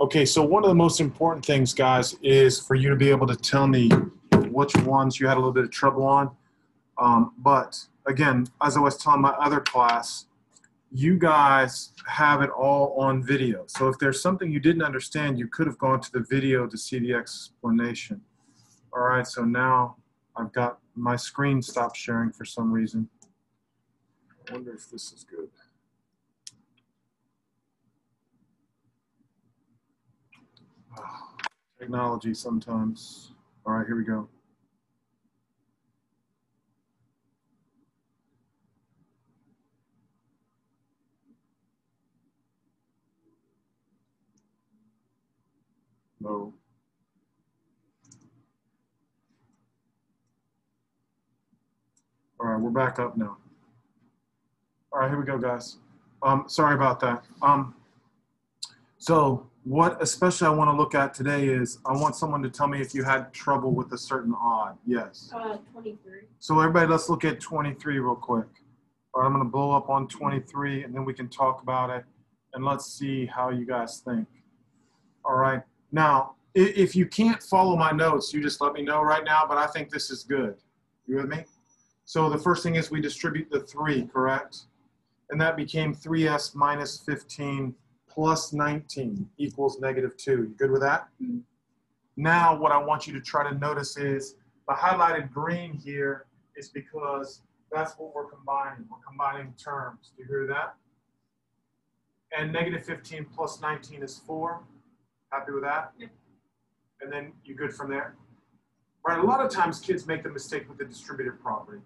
Okay, so one of the most important things, guys, is for you to be able to tell me which ones you had a little bit of trouble on. Um, but again, as I was telling my other class, you guys have it all on video. So if there's something you didn't understand, you could have gone to the video to see the explanation. All right, so now I've got my screen stopped sharing for some reason. I wonder if this is good. Technology sometimes. All right, here we go. No. All right, we're back up now. All right, here we go, guys. Um, sorry about that. Um, so what especially I want to look at today is I want someone to tell me if you had trouble with a certain odd. Yes. Uh, 23. So everybody, let's look at 23 real quick. All right, I'm going to blow up on 23 and then we can talk about it and let's see how you guys think. All right. Now, if you can't follow my notes, you just let me know right now, but I think this is good. You with me? So the first thing is we distribute the three, correct? And that became 3s minus 15 plus 19 equals negative 2. You good with that? Mhm. Now what I want you to try to notice is the highlighted green here is because that's what we're combining. We're combining terms. Do you hear that? And negative 15 plus 19 is 4. Happy with that? Yeah. And then you good from there? Right, a lot of times kids make the mistake with the distributive property.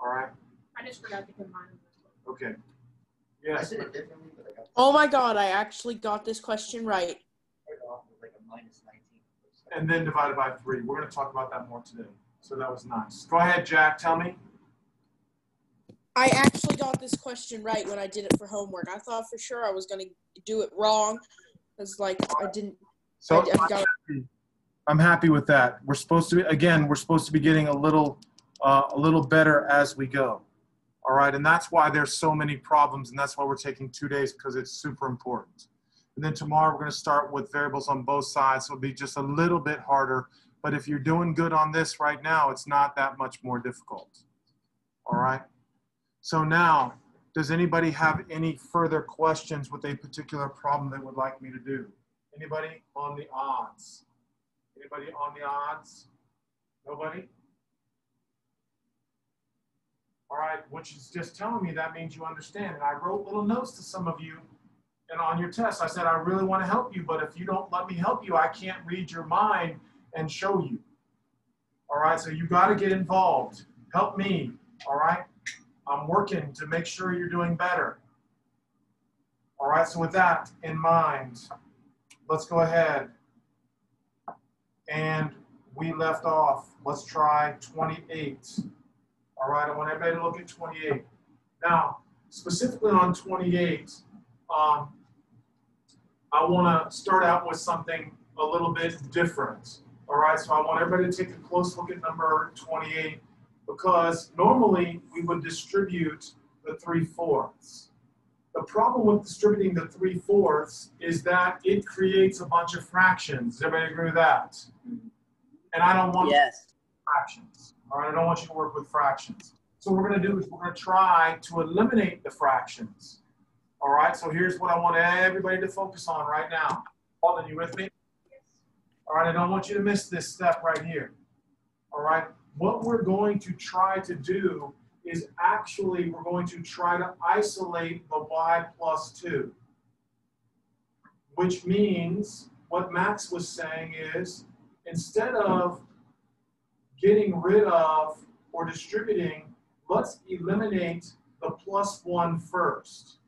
All right? I just forgot to combine them. Okay. I Yes. did it differently, but I got Oh my god, I actually got this question right. right off with like a minus 19. And then divided by 3. We're going to talk about that more today. So that was nice. Go ahead, Jack. Tell me. I actually got this question right when I did it for homework. I thought for sure I was going to do it wrong because, like, I didn't. So I, I got, I'm happy with that. We're supposed to be, again, we're supposed to be getting a little, uh, a little better as we go. All right, and that's why there's so many problems, and that's why we're taking two days because it's super important. And then tomorrow we're going to start with variables on both sides, so it'll be just a little bit harder. But if you're doing good on this right now, it's not that much more difficult. All right. So now, does anybody have any further questions with a particular problem they would like me to do? Anybody on the odds? Anybody on the odds? Nobody? All right, which is just telling me that means you understand. And I wrote little notes to some of you and on your test. I said, I really want to help you, but if you don't let me help you, I can't read your mind and show you. All right, so you got to get involved. Help me. All right, I'm working to make sure you're doing better. All right, so with that in mind, let's go ahead. And we left off. Let's try 28. All right, I want everybody to look at 28. Now, specifically on 28, um, I want to start out with something a little bit different. All right, so I want everybody to take a close look at number 28 because normally we would distribute the 3 fourths. The problem with distributing the 3 fourths is that it creates a bunch of fractions. Does everybody agree with that? And I don't want Yes. fractions. All right, I don't want you to work with fractions. So what we're going to do is we're going to try to eliminate the fractions. All right, so here's what I want everybody to focus on right now. Alden, you with me? All right, I don't want you to miss this step right here. All right, what we're going to try to do is actually we're going to try to isolate the y plus 2. Which means what Max was saying is instead of getting rid of or distributing, let's eliminate the plus one first.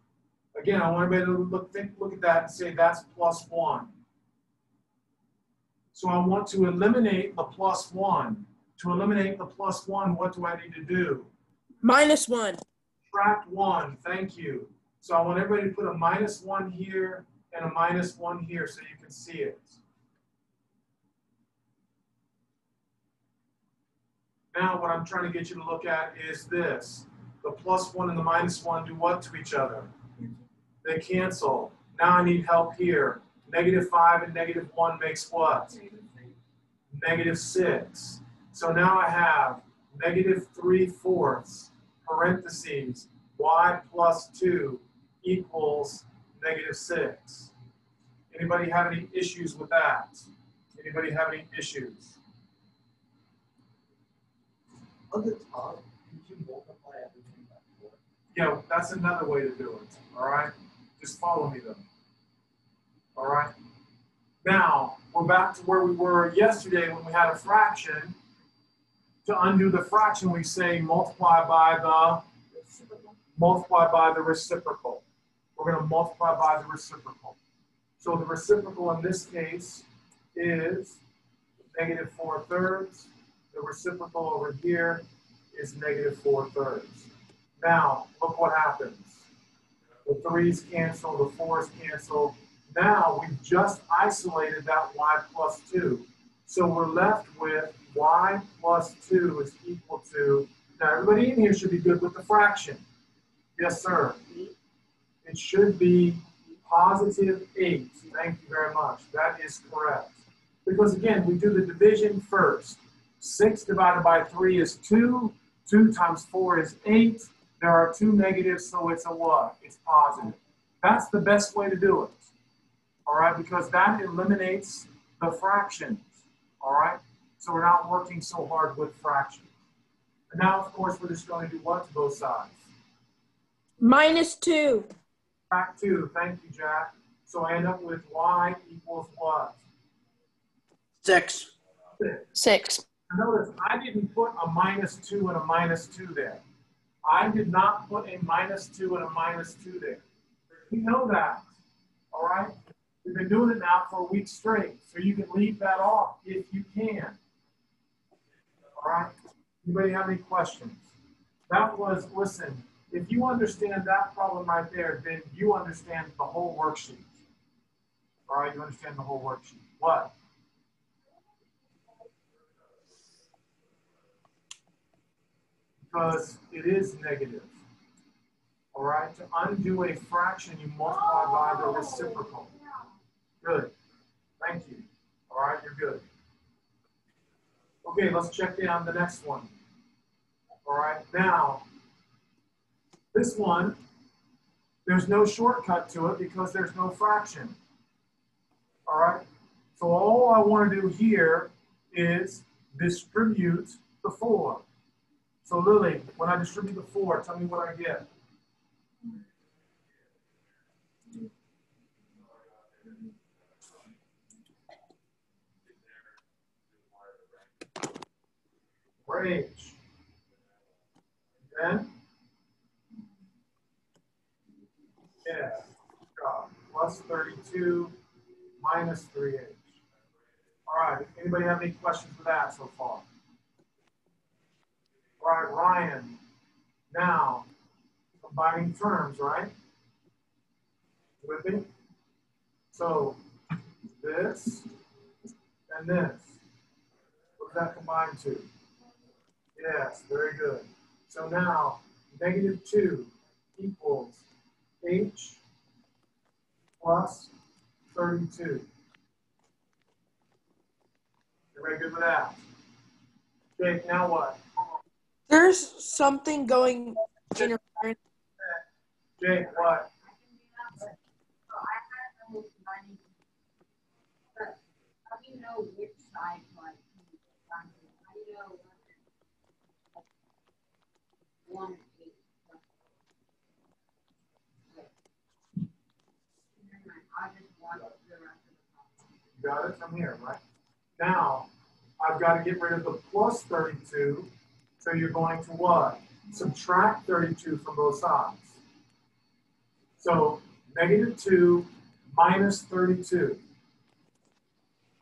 Again, I want everybody to look, think, look at that and say that's plus one. So I want to eliminate the plus one. To eliminate the plus one, what do I need to do? minus one. Subtract one, thank you. So I want everybody to put a minus one here and a minus one here so you can see it. Now what I'm trying to get you to look at is this. The plus one and the minus one do what to each other? They cancel. Now I need help here. Negative 5 and negative 1 makes what? Negative 6. So now I have negative 3 fourths, parentheses, y plus 2 equals negative 6. Anybody have any issues with that? Anybody have any issues? On the top, did you multiply everything by four? Yeah, that's another way to do it. All right? Just follow me though. All right? Now, we're back to where we were yesterday when we had a fraction. To undo the fraction, we say multiply by the multiply by the reciprocal. We're going to multiply by the reciprocal. So the reciprocal in this case is negative 4 thirds. The reciprocal over here is negative 4 thirds. Now, look what happens. The 3's cancel, the 4's cancel. Now, we've just isolated that y plus 2. So we're left with y plus 2 is equal to, now everybody in here should be good with the fraction. Yes, sir. It should be positive 8. Thank you very much. That is correct. Because again, we do the division first. 6 divided by 3 is 2. 2 times 4 is 8. There are two negatives, so it's a what? It's positive. That's the best way to do it. All right, because that eliminates the fractions. All right, so we're not working so hard with fractions. And now, of course, we're just going to do what to both sides? Minus 2. Back 2. Thank you, Jack. So I end up with y equals what? Six. 6. Notice I didn't put a minus 2 and a minus 2 there. I did not put a minus 2 and a minus 2 there. We know that, all right? We've been doing it now for a week straight, so you can leave that off if you can. All right? Anybody have any questions? That was, listen, if you understand that problem right there, then you understand the whole worksheet. All right, you understand the whole worksheet. What? Because it is negative. All right, to undo a fraction, you multiply by the reciprocal. Good. Thank you. All right, you're good. Okay, let's check down the next one. All right, now, this one, there's no shortcut to it because there's no fraction. All right, so all I want to do here is distribute the 4. So Lily, when I distribute the four, tell me what I get. H. Then? Yeah. Plus 32 minus 3H. All right. Anybody have any questions for that so far? Right, Ryan. Now, combining terms, right? With me? So, this and this. What does that combine to? Yes, very good. So now, negative 2 equals h plus 32. Everybody good with that? Okay, now what? There's something going interference. Jake, what? Got it from here, right? Now, I've got to get rid of the plus 32. So you're going to what? Subtract 32 from both sides. So negative 2 minus 32.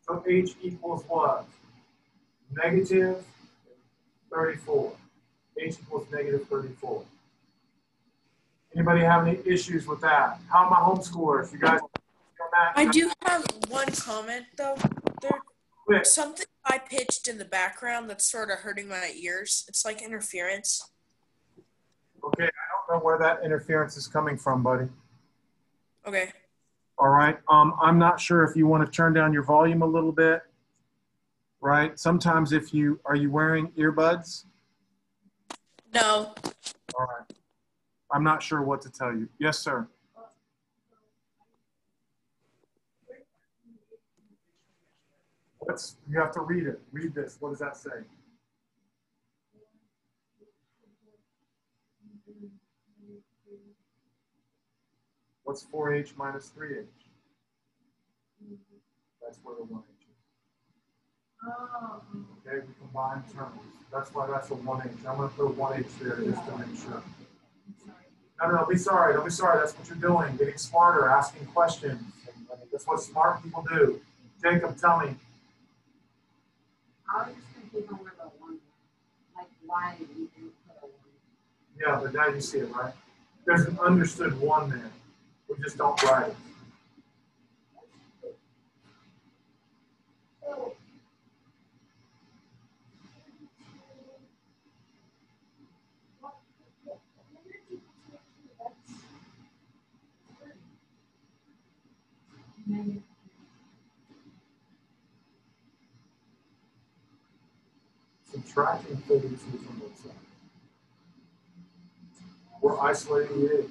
So h equals what? Negative 34. h equals negative 34. Anybody have any issues with that? How are my homeschoolers? You guys? I do have one comment though. There, Quick. something I pitched in the background that's sort of hurting my ears. It's like interference. Okay, I don't know where that interference is coming from, buddy. Okay. All right. Um, I'm not sure if you want to turn down your volume a little bit. Right. Sometimes if you are you wearing earbuds? No. All right. I'm not sure what to tell you. Yes, sir. What's you have to read it. Read this. What does that say? What's 4h minus 3h? That's where the 1h is. Oh. Okay, we combine terms. That's why that's a 1h. I'm going to put a 1h there just to make sure. No, no, no, be sorry. Don't be sorry. That's what you're doing. Getting smarter, asking questions. That's what smart people do. Jacob, tell me. I was just keep on with the one, like why did you put a one? Yeah, but now you see it, right? There's an understood one there. We just don't write it. Subtracting 32 from both sides. We're isolating the h.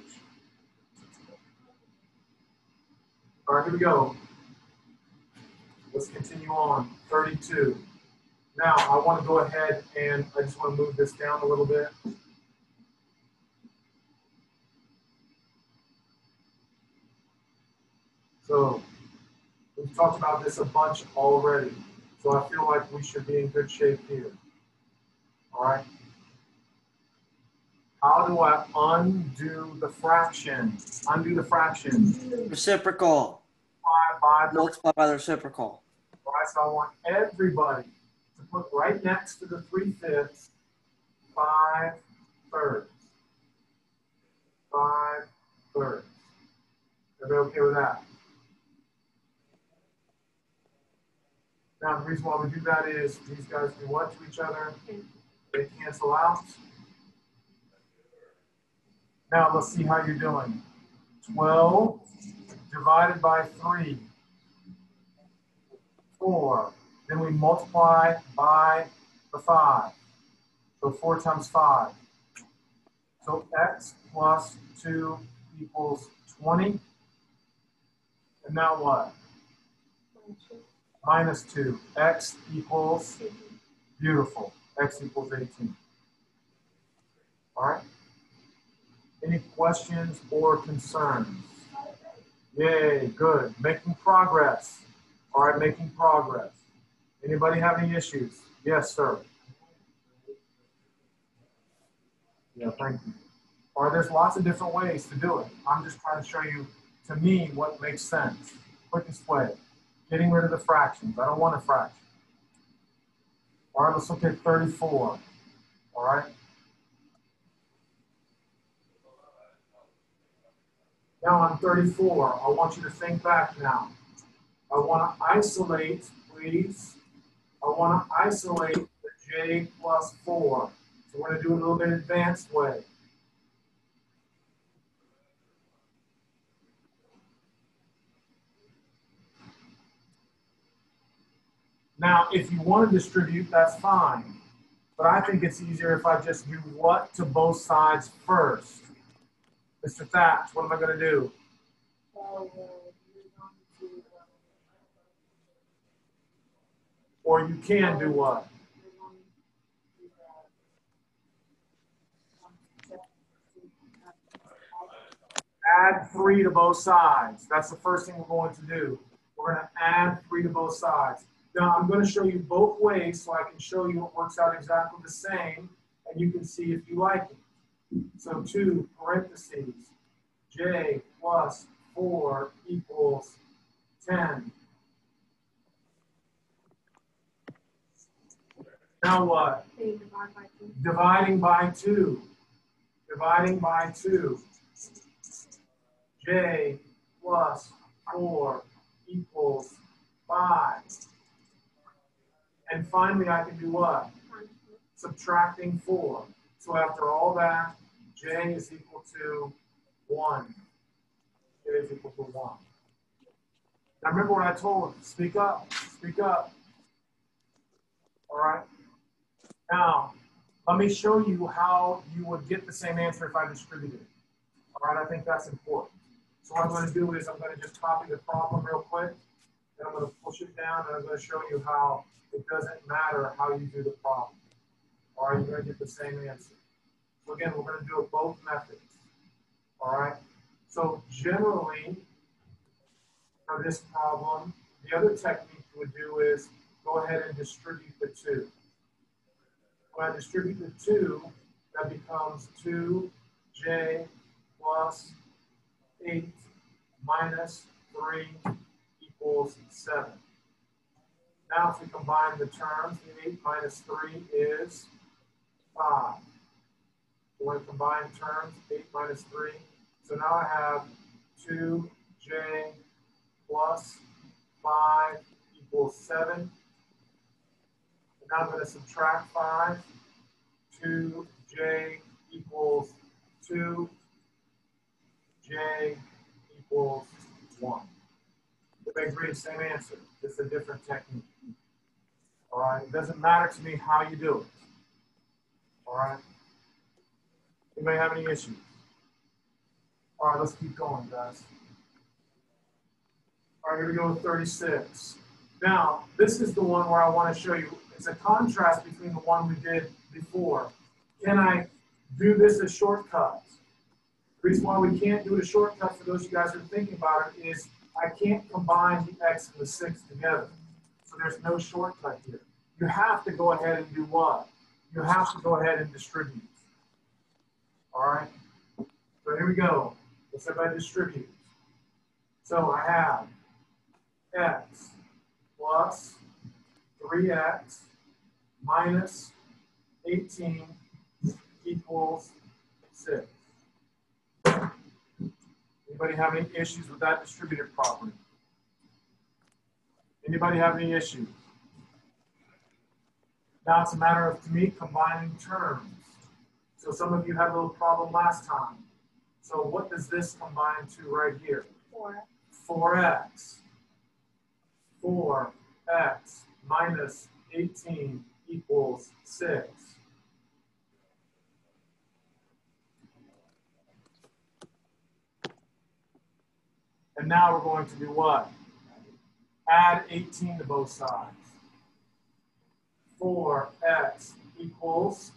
All right, here we go. Let's continue on. 32. Now, I want to go ahead and I just want to move this down a little bit. So, we've talked about this a bunch already. So I feel like we should be in good shape here. All right. How do I undo the fraction? Undo the fraction. Reciprocal. Five by the Multiply by the reciprocal. All right, so I want everybody to put right next to the three fifths, five thirds. Five thirds. Everybody okay with that? Now, the reason why we do that is these guys do what to each other? They cancel out. Now, let's see how you're doing. 12 divided by 3 four. Then we multiply by the five. So four times five. So x plus two equals 20. And now what? Minus two. X equals, beautiful. X equals 18. All right. Any questions or concerns? Yay, good. Making progress. All right, making progress. Anybody have any issues? Yes, sir. Yeah, thank you. Right, there's lots of different ways to do it. I'm just trying to show you, to me, what makes sense. Quickest way. Getting rid of the fractions. I don't want a fraction. All right, let's look at 34. All right. Now on 34, I want you to think back now. I want to isolate, please. I want to isolate the j plus 4. So we're going to do it a little bit advanced way. Now, if you want to distribute, that's fine. But I think it's easier if I just do what to both sides first. Mr. Thatch, what am I going to do? Or you can do what? Add three to both sides. That's the first thing we're going to do. We're going to add three to both sides. Now, I'm going to show you both ways so I can show you what works out exactly the same, and you can see if you like it. So 2 parentheses, j plus 4 equals 10. Now what? Dividing by 2. Dividing by 2. j plus 4 equals 5. And finally, I can do what? Subtracting 4. So after all that, j is equal to 1. j is equal to 1. Now remember what I told them, speak up, speak up. All right? Now, let me show you how you would get the same answer if I distributed it. All right, I think that's important. So what I'm going to do is I'm going to just copy the problem real quick, I'm going to push it down, and I'm going to show you how it doesn't matter how you do the problem. All right, you're going to get the same answer. So again, we're going to do it both methods. All right. So generally, for this problem, the other technique you would do is go ahead and distribute the two. When I distribute the two, that becomes 2j plus 8 minus 3 equals 7. Now if we combine the terms, the 8 minus 3 is 5. So when combine terms, 8 minus 3. So now I have 2j plus 5 equals 7. And now I'm going to subtract 5. 2j equals 2. j equals 1. Same answer. Just a different technique. All right, it doesn't matter to me how you do it. All right. Anybody have any issues? All right, let's keep going, guys. All right, here we go with 36. Now, this is the one where I want to show you, it's a contrast between the one we did before. Can I do this as shortcuts? The reason why we can't do it as shortcuts, for those of you guys who are thinking about it is I can't combine the x and the 6 together. So there's no shortcut here. You have to go ahead and do what? You have to go ahead and distribute. All right? So here we go. Let's everybody distribute. So I have x plus 3x minus 18 equals 6. Anybody have any issues with that distributed property? Anybody have any issues? Now it's a matter of, to me, combining terms. So some of you had a little problem last time. So what does this combine to right here? 4. 4x. 4x minus 18 equals 6. And now we're going to do what? Add 18 to both sides. 4x equals,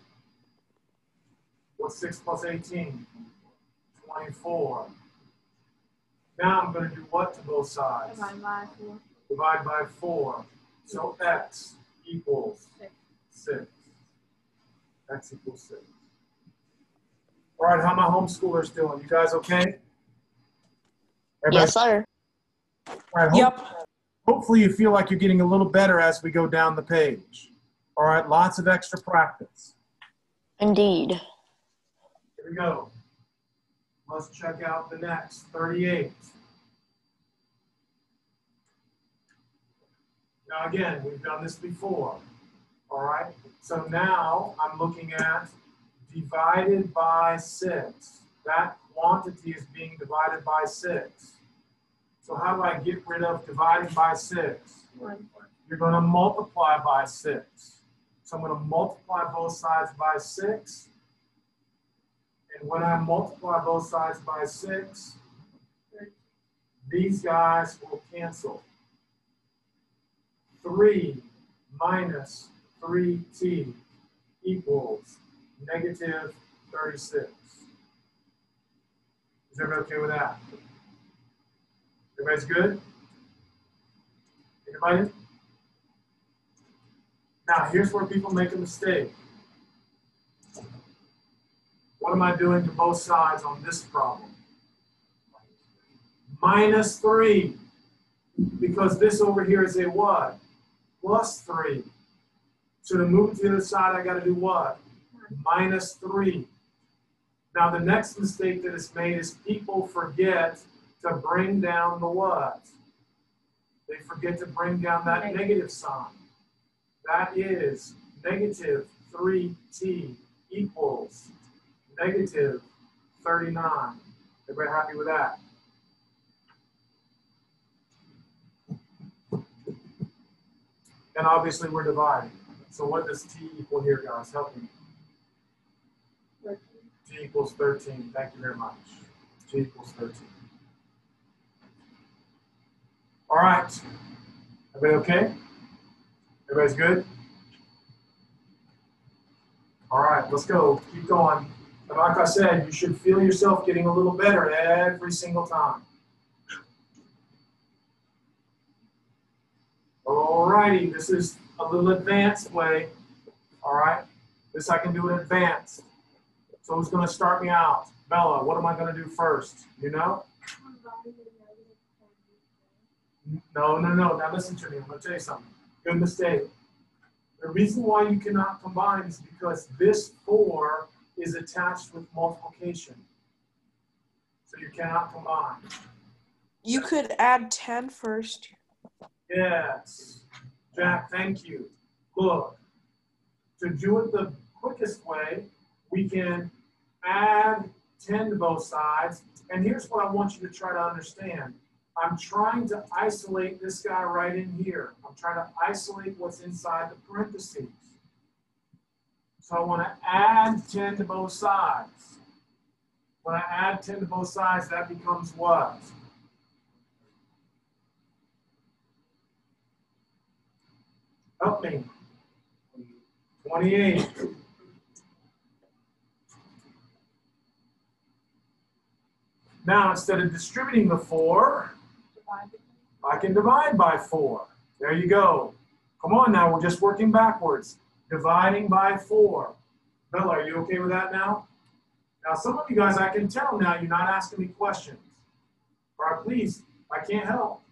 what's 6 plus 18? 24. Now I'm going to do what to both sides? Divide by 4. Divide by 4. So x equals Six. 6. X equals 6. All right, how my homeschoolers doing? You guys okay? Everybody- Yes, sir. All right, hope- Hopefully you feel like you're getting a little better as we go down the page. All right, lots of extra practice. Indeed. Here we go. Let's check out the next, 38. Now again, we've done this before. All right, so now I'm looking at divided by 6. That quantity is being divided by 6. So how do I get rid of dividing by 6? 1. You're going to multiply by 6. So I'm going to multiply both sides by 6. And when I multiply both sides by 6, these guys will cancel. 3 minus 3t equals negative 36. Is everybody okay with that? Everybody's good? Anybody? Now, here's where people make a mistake. What am I doing to both sides on this problem? Minus 3. Because this over here is a what? Plus 3. So to move to the other side, I got to do what? Minus 3. Now, the next mistake that is made is people forget to bring down the what? They forget to bring down that Negative. negative sign. That is negative 3t equals negative 39. Everybody happy with that? And obviously we're dividing. So what does t equal here, guys? Help me. T equals 13. Thank you very much. t equals 13. All right. Everybody okay? Everybody's good? All right, let's go. Keep going. And like I said, you should feel yourself getting a little better every single time. All righty, this is a little advanced way. All right, this I can do in advanced. So who's going to start me out? Bella, what am I going to do first? You know? No, no, no. Now listen to me. I'm going to tell you something. Good mistake. The reason why you cannot combine is because this 4 is attached with multiplication. So you cannot combine. You could add 10 first. Yes. Jack, thank you. Look, to do it the quickest way, we can add 10 to both sides. And here's what I want you to try to understand. I'm trying to isolate this guy right in here. I'm trying to isolate what's inside the parentheses. So I want to add 10 to both sides. When I add 10 to both sides, that becomes what? Help me. 28. Now, instead of distributing the 4, I can divide by 4. There you go. Come on now, we're just working backwards. Dividing by 4. Bella, are you okay with that now? Now, some of you guys, I can tell now you're not asking me questions. All right, please, I can't help.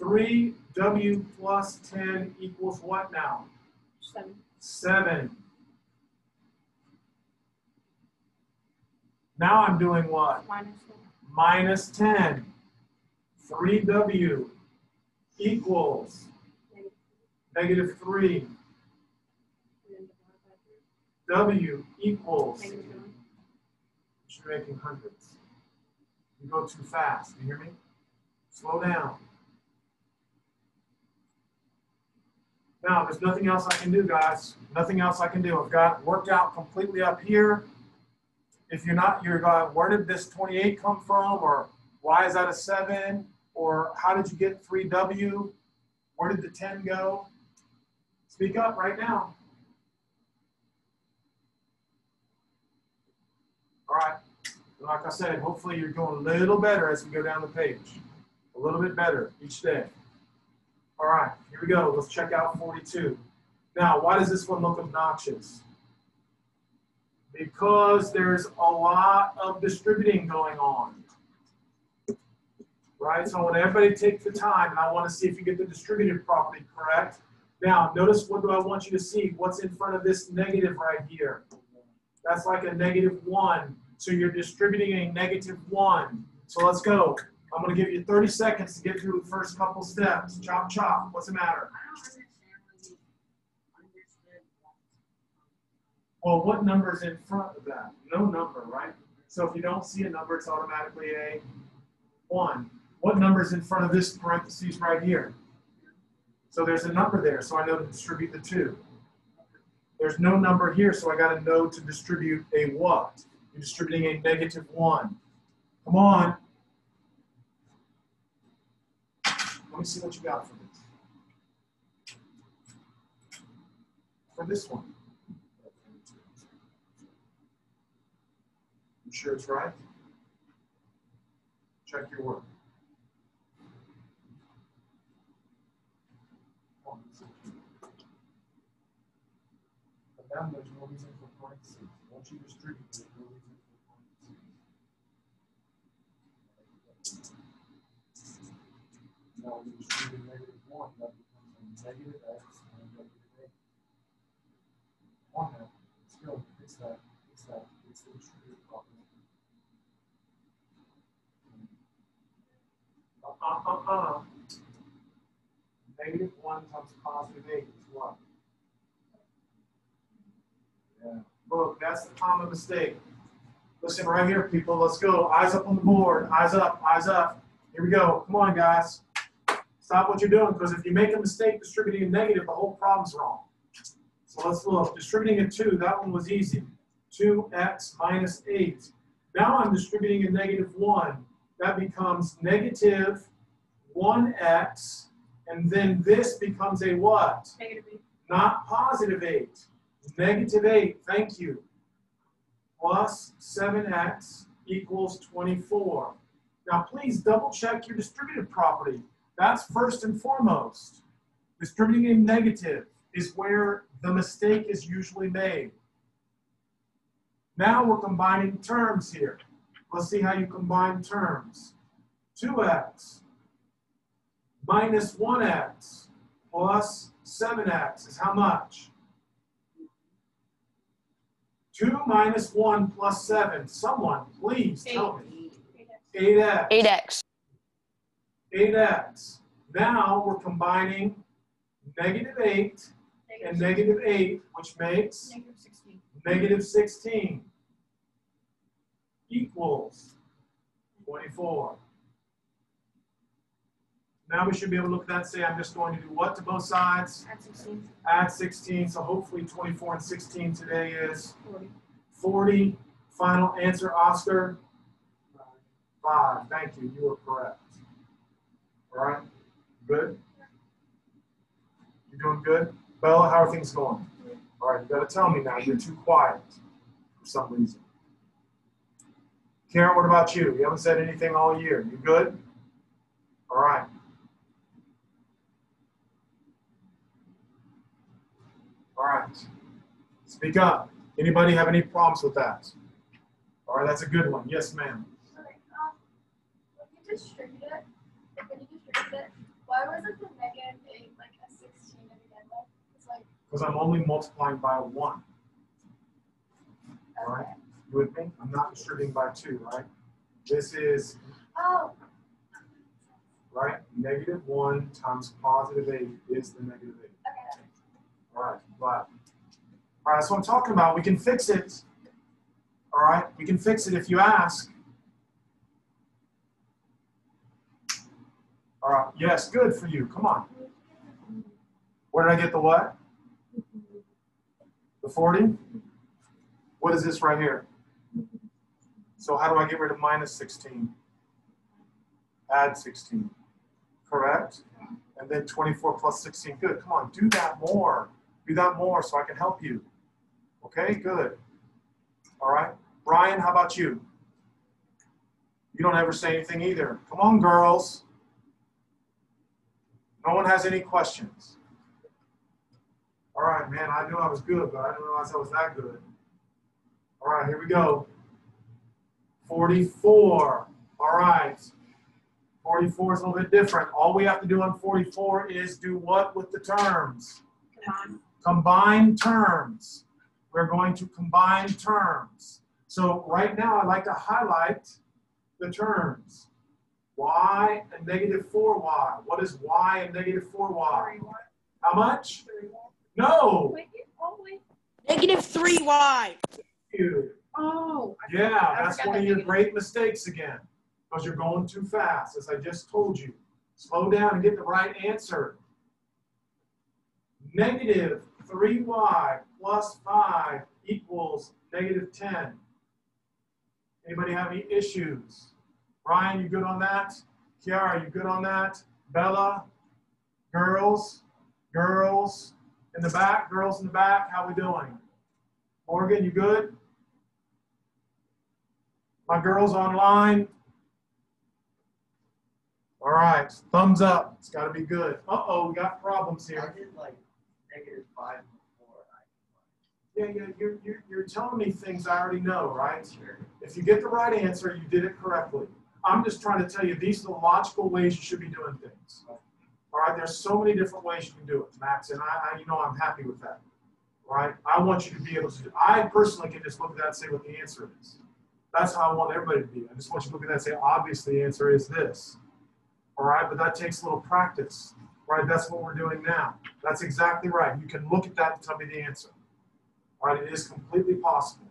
3w plus 10 equals what now? 7. 7. Now I'm doing what? Minus 1. Minus 10. 3w equals negative 3. w equals, you're making hundreds. You go too fast. You hear me? Slow down. Now, there's nothing else I can do, guys. Nothing else I can do. I've got worked out completely up here. If you're not, you're going, where did this 28 come from? Or why is that a 7? Or how did you get 3W? Where did the 10 go? Speak up right now. All right. Like I said, hopefully you're doing a little better as we go down the page. A little bit better each day. All right, here we go. Let's check out 42. Now, why does this one look obnoxious? Because there's a lot of distributing going on. Right, so I want everybody to take the time and I want to see if you get the distributive property correct. Now, notice what do I want you to see? What's in front of this negative right here? That's like a negative one. So you're distributing a negative one. So let's go. I'm going to give you 30 seconds to get through the first couple steps. Chop, chop. What's the matter? I don't understand when you understood Well, what number is in front of that? No number, right? So if you don't see a number, it's automatically a 1. What number is in front of this parentheses right here? So there's a number there, so I know to distribute the 2. There's no number here, so I got to know to distribute a what? You're distributing a negative 1. Come on. Let me see what you got for this. For this one. You sure it's right? Check your work. But then there's no reason for parentheses. Once you distribute, there's no reason for parentheses. Now you distribute negative one, that becomes a negative x and a negative eight. One half, still, it's that, it's the distributive property. Uh, uh, uh, Negative one times positive eight is what? Yeah, look, that's the common mistake. Listen right here, people, let's go. Eyes up on the board, eyes up, eyes up. Here we go, come on, guys. Stop what you're doing, because if you make a mistake distributing a negative, the whole problem's wrong. So let's look. Distributing a 2, that one was easy. 2x minus 8. Now I'm distributing a negative 1. That becomes negative 1x, and then this becomes a what? Negative eight. Not positive 8. Negative 8, thank you. Plus 7x equals 24. Now please double check your distributive property. That's first and foremost. Distributing a negative is where the mistake is usually made. Now we're combining terms here. Let's see how you combine terms. 2x minus 1x plus 7x is how much? 2 minus 1 plus 7. Someone, please tell me. 8x. 8x. 8x. Now we're combining negative 8 and negative 8, which makes Negative sixteen. negative 16 equals 24. Now we should be able to look at that and say, I'm just going to do what to both sides? Add sixteen. Add 16, so hopefully 24 and 16 today is Forty. 40. Final answer, Oscar? Five. Thank you. You are correct. All right. Good? You're doing good? Bella, how are things going? All right. You got to tell me now. You're too quiet for some reason. Karen, what about you? You haven't said anything all year. You good? All right. All right. Speak up. Anybody have any problems with that? All right, that's a good one. Yes, ma'am. Sorry, um, when you distribute it, when you distribute it, why was it the negative eight like a sixteen to begin with? It's like, Because I'm only multiplying by one. All right. okay. You with me? I'm not distributing by two, right? This is, Oh, right, negative one times positive eight is the negative eight. okay. All right, but, all right, that's what I'm talking about. We can fix it. All right, we can fix it if you ask. All right, yes, good for you. Come on. Where did I get the what? The 40? What is this right here? So how do I get rid of minus 16? Add 16. Correct? And then 24 plus 16. Good. Come on, do that more. Do that more so I can help you. Okay, good. All right. Brian, how about you? You don't ever say anything either. Come on, girls. No one has any questions. All right, man, I knew I was good, but I didn't realize I was that good. All right, here we go. 44. All right. 44 is a little bit different. All we have to do on 44 is do what with the terms? Come on. Combine terms. We're going to combine terms. So right now, I'd like to highlight the terms. y and negative 4y. What is y and negative 4y? How much? No. Wait, oh, wait. Negative 3y. You. Oh. Yeah, that's one of your great mistakes again, because you're going too fast, as I just told you. Slow down and get the right answer. Negative 3y plus 5 equals negative 10. Anybody have any issues? Ryan, you good on that? Kiara, you good on that? Bella? Girls? Girls? In the back? Girls in the back? How we doing? Morgan, you good? My girls online? All right, thumbs up. It's got to be good. Uh-oh, we got problems I here. did like negative five before. Yeah, yeah, you're, you're, you're telling me things I already know, right? Sure. If you get the right answer, you did it correctly. I'm just trying to tell you, these are the logical ways you should be doing things. All right, there's so many different ways you can do it, Max, and I, I you know I'm happy with that. All right, I want you to be able to, I personally can just look at that and say what the answer is. That's how I want everybody to be. I just want you to look at that and say, obviously, the answer is this. All right, but that takes a little practice. Right, that's what we're doing now. That's exactly right. You can look at that and tell me the answer. All right, it is completely possible.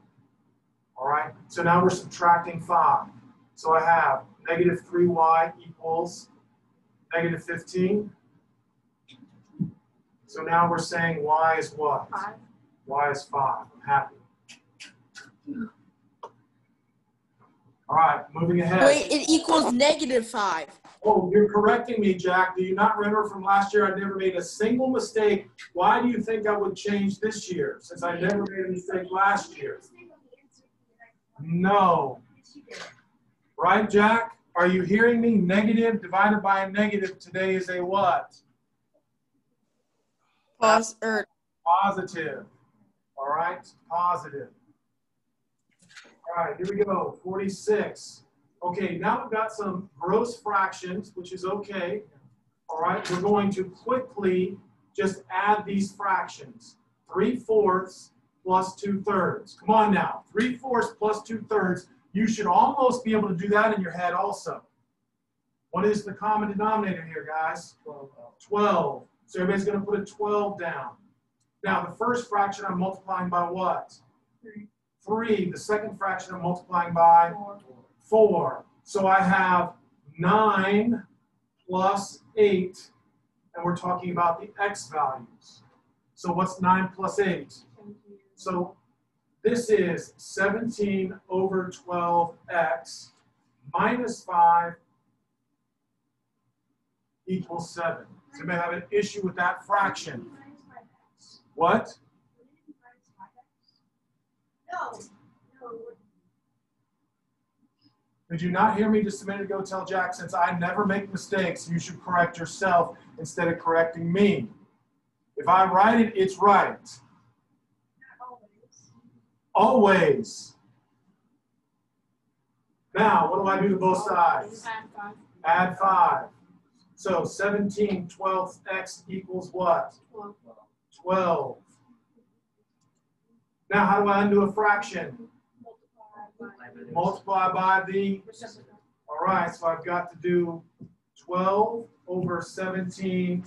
All right, so now we're subtracting 5. So I have negative 3y equals Negative 15. So now we're saying y is what? Five. Y is 5. I'm happy. All right, moving ahead. Wait, it equals negative five. Oh, you're correcting me, Jack. Do you not remember from last year I never made a single mistake? Why do you think I would change this year since I never made a mistake last year? No. Right, Jack? Are you hearing me? Negative divided by a negative today is a what? Pos Positive. All right, positive. All right, here we go. 46. Okay, now we've got some gross fractions, which is okay. All right, we're going to quickly just add these fractions. 3 fourths plus 2 thirds. Come on now. 3 fourths plus 2 thirds. You should almost be able to do that in your head also. What is the common denominator here, guys? 12. So everybody's going to put a 12 down. Now, the first fraction I'm multiplying by what? Three. 3. The second fraction I'm multiplying by Four. So I have 9 plus 8, and we're talking about the x values. So what's 9 plus 8? So this is 17 over 12x minus 5 equals 7. Does anybody have an issue with that fraction? What? No. Did you not hear me just a minute ago tell Jack, since I never make mistakes, you should correct yourself instead of correcting me? If I write it, it's right. Always. Now, what do I do to both sides? Add five. Add 5. So 17 12th x equals what? Twelve. 12. Now, how do I undo a fraction? Multiply by the All right, so I've got to do 12 over 17,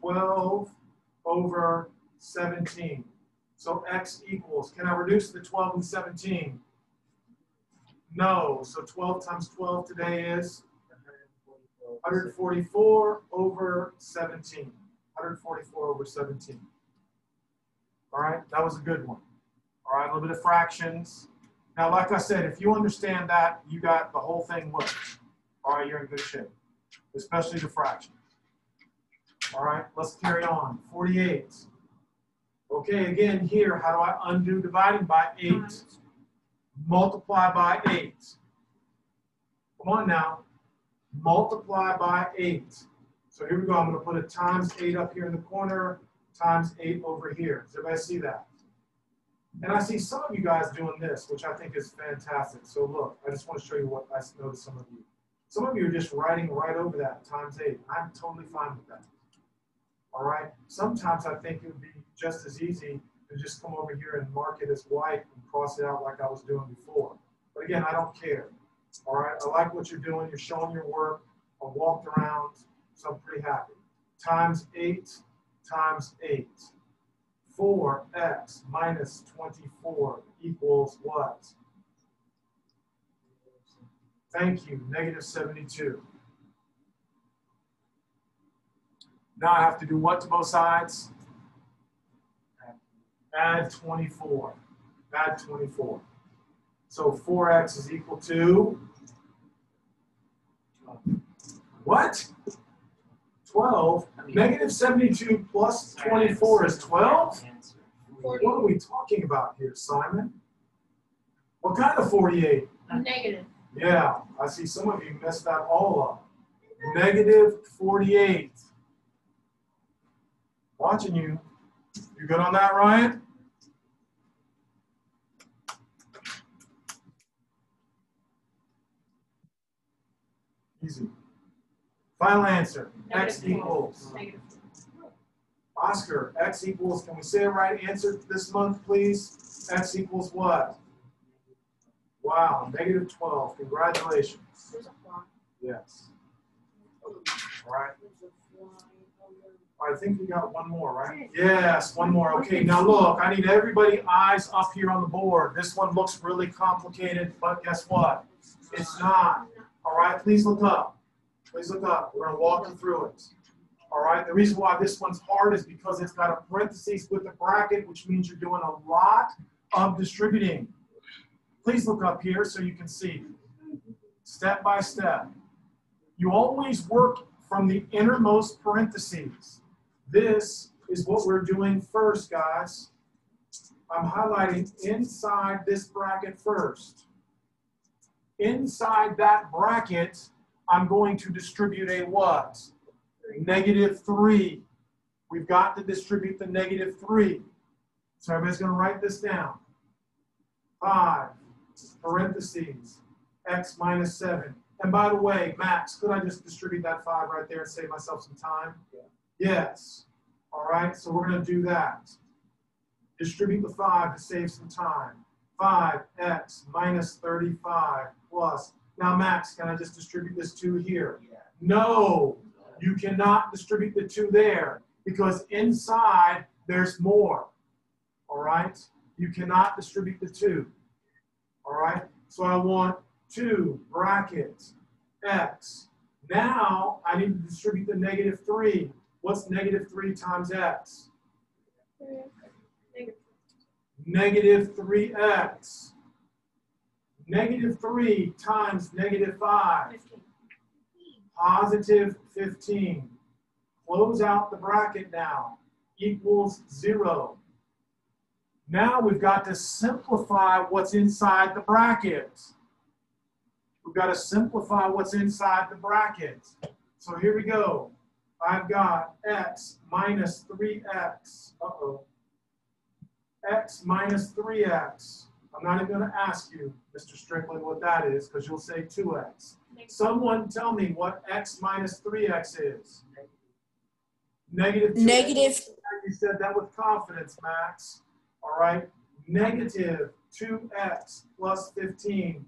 12 over 17. So x equals, can I reduce the 12 and 17? No, so 12 times 12 today is 144 over 17. 144 over 17. All right, that was a good one. All right, a little bit of fractions. Now, like I said, if you understand that, you got the whole thing worked. All right, you're in good shape, especially the fractions. All right, let's carry on. 48. Okay, again here, how do I undo dividing by 8? Multiply by 8. Come on now. Multiply by 8. So here we go. I'm going to put a times 8 up here in the corner, times 8 over here. Does everybody see that? And I see some of you guys doing this, which I think is fantastic. So look, I just want to show you what I noticed some of you. Some of you are just writing right over that times 8. I'm totally fine with that. All right? Sometimes I think it would be just as easy to just come over here and mark it as white and cross it out like I was doing before. But again, I don't care. All right? I like what you're doing. You're showing your work. I walked around, so I'm pretty happy. Times 8 times 8. 4x minus 24 equals what? Thank you, negative 72. Now I have to do what to both sides? Add 24. Add 24. So 4x is equal to what? 12. Negative 72 plus 24 is 12? What are we talking about here, Simon? What kind of 48? Negative. Yeah, I see some of you messed that all up. Negative 48. Watching you. You good on that, Ryan? Easy. Final answer. X equals. Oscar, X equals, can we say a right answer this month, please? X equals what? Wow, negative 12. Congratulations. There's a fly. Yes. All right. I think we got one more, right? Yes, one more. Okay, now look, I need everybody eyes up here on the board. This one looks really complicated, but guess what? It's not. All right, please look up. Please look up. We're gonna walk you through it. All right, the reason why this one's hard is because it's got a parentheses with a bracket, which means you're doing a lot of distributing. Please look up here so you can see, step by step. You always work from the innermost parentheses. This is what we're doing first, guys. I'm highlighting inside this bracket first. Inside that bracket, I'm going to distribute a what? Negative three. We've got to distribute the negative three. So everybody's going to write this down. Five, parentheses, x minus seven. And by the way, Max, could I just distribute that five right there and save myself some time? Yes. All right, so we're going to do that. Distribute the five to save some time. 5x minus 35 plus. Now, Max, can I just distribute this 2 here? No, you cannot distribute the 2 there because inside there's more. All right? You cannot distribute the 2. All right? So I want 2 brackets x. Now I need to distribute the negative 3. What's negative 3 times x? Negative 3x. Negative 3 times negative 5. Positive 15. Close out the bracket now. Equals 0. Now we've got to simplify what's inside the bracket. We've got to simplify what's inside the bracket. So here we go. I've got x minus 3x. Uh-oh. x minus 3x. I'm not even going to ask you, Mr. Strickland, what that is, because you'll say 2x. Someone tell me what x minus 3x is. Negative 2x. Negative. You said that with confidence, Max. All right. Negative 2x plus 15.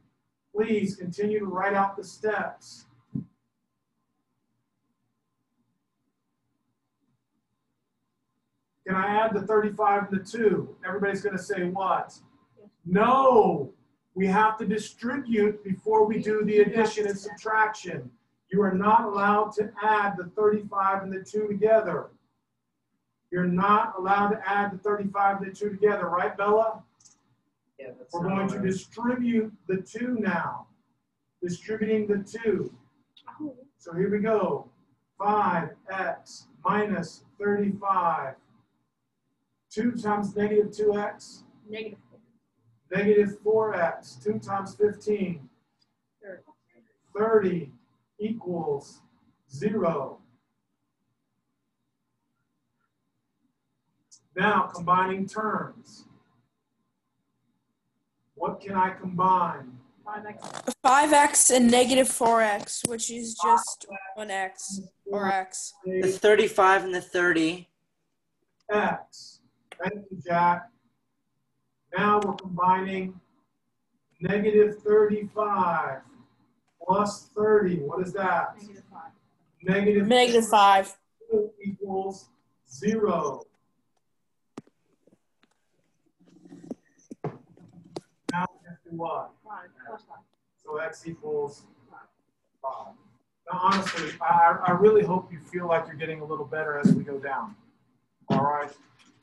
Please continue to write out the steps. Can I add the 35 and the 2? Everybody's going to say what? No. We have to distribute before we do the addition and subtraction. You are not allowed to add the 35 and the 2 together. You're not allowed to add the 35 and the 2 together, right, Bella? Yeah, that's We're going to distribute the 2 now. Distributing the 2. So here we go. 5x minus 35. 2 times negative 2x, Negative. Negative 4x. 2 times 15, 30 equals 0. Now, combining terms. What can I combine? Five X. 5x and negative 4x, which is just 1x or x. The 35 and the 30. X. Thank you, Jack. Now we're combining negative 35 plus 30. What is that? Negative five. Negative Negative 5. equals 0. Now we have to what? Five plus five. So x equals 5. Now, honestly, I, I really hope you feel like you're getting a little better as we go down. All right.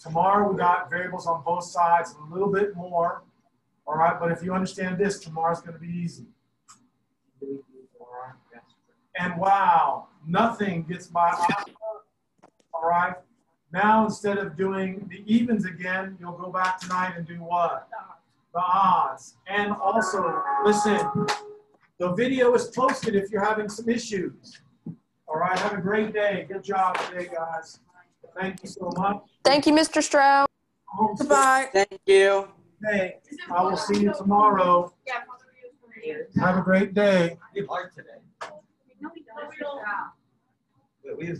Tomorrow we got variables on both sides, a little bit more. All right. But if you understand this, tomorrow's going to be easy. All right. And wow, nothing gets by. All right. Now, instead of doing the evens again, you'll go back tonight and do what? The odds. And also, listen, the video is posted if you're having some issues. All right. Have a great day. Good job today, guys. Thank you so much. Thank you, Mr. Strauch. Goodbye. Thank you. Hey, I will see you tomorrow. Yeah. Have a great day. It's hard today. No, we don't. We have.